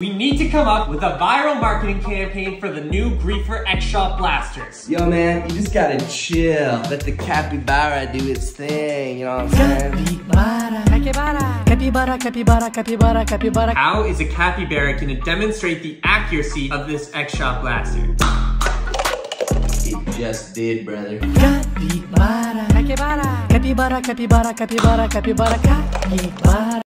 We need to come up with a viral marketing campaign for the new Griefer X-Shot blasters. Yo, man, you just gotta chill. Let the capybara do its thing, you know what I'm saying? Capybara, capybara, capybara, capybara, capybara, capybara. How is a capybara going to demonstrate the accuracy of this X-Shot blaster? It just did, brother. Capybara, capybara, capybara, capybara, capybara, capybara, capybara.